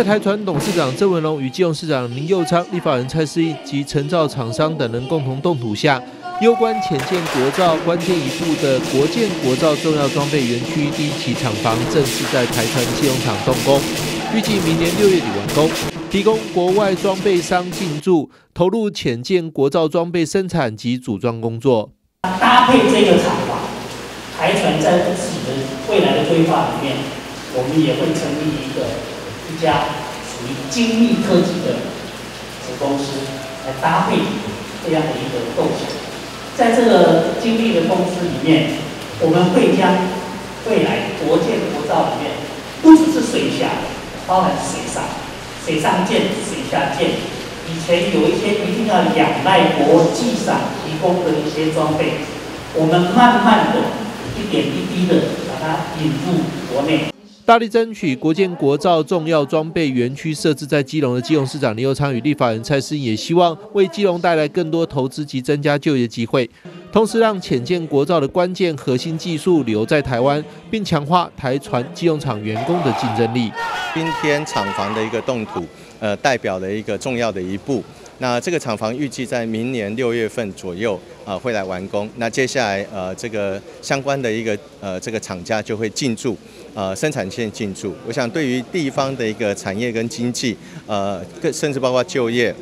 在台船董事长郑文龙与基隆市长林佑昌、立法人蔡思义及成造厂商等人共同动土下，攸关浅建国造关键一步的国建国造重要装备园区第一期厂房正式在台船基隆厂动工，预计明年六月底完工，提供国外装备商进驻，投入浅建国造装备生产及组装工作。搭配这个厂房，台船在自己的未来的规划里面，我们也会成立一个。一家属于精密科技的子公司来搭配这样的一个构想，在这个精密的公司里面，我们会将未来国建国造里面，不只是水下，包含水上，水上舰、水下舰，以前有一些一定要仰赖国际上提供的一些装备，我们慢慢的一点一滴的把它引入国内。大力争取国建国造重要装备园区设置在基隆的基隆市长李佑昌与立法人蔡思也希望为基隆带来更多投资及增加就业机会，同时让浅建国造的关键核心技术留在台湾，并强化台船机用厂员工的竞争力。今天厂房的一个动土，呃，代表了一个重要的一步。那这个厂房预计在明年六月份左右啊会来完工。那接下来呃这个相关的一个呃这个厂家就会进驻，呃生产线进驻。我想对于地方的一个产业跟经济，呃甚至包括就业，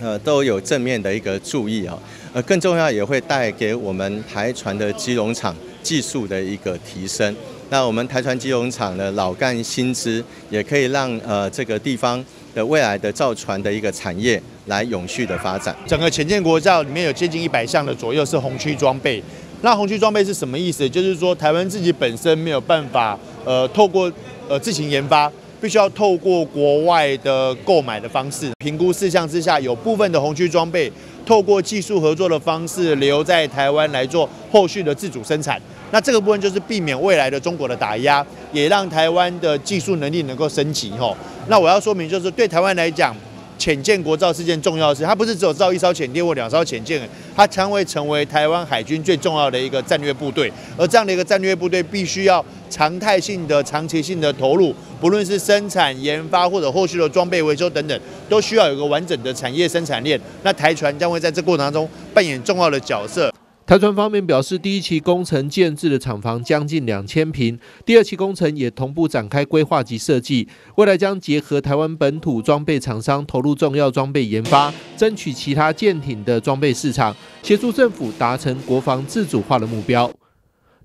呃都有正面的一个注意啊。呃更重要也会带给我们台船的机融厂技术的一个提升。那我们台船机融厂的老干薪资也可以让呃这个地方。的未来的造船的一个产业来永续的发展。整个浅建国造里面有接近一百项的左右是红区装备。那红区装备是什么意思？就是说台湾自己本身没有办法，呃，透过呃自行研发，必须要透过国外的购买的方式。评估事项之下，有部分的红区装备透过技术合作的方式留在台湾来做后续的自主生产。那这个部分就是避免未来的中国的打压，也让台湾的技术能力能够升级吼。那我要说明，就是对台湾来讲，潜舰国造是件重要的事。它不是只有造一艘潜舰或两艘潜舰，它将会成为台湾海军最重要的一个战略部队。而这样的一个战略部队，必须要常态性的、长期性的投入，不论是生产、研发或者后续的装备维修等等，都需要有个完整的产业生产链。那台船将会在这过程当中扮演重要的角色。台船方面表示，第一期工程建制的厂房将近两千平，第二期工程也同步展开规划及设计，未来将结合台湾本土装备厂商投入重要装备研发，争取其他舰艇的装备市场，协助政府达成国防自主化的目标。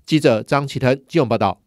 记者张启腾，金融报道。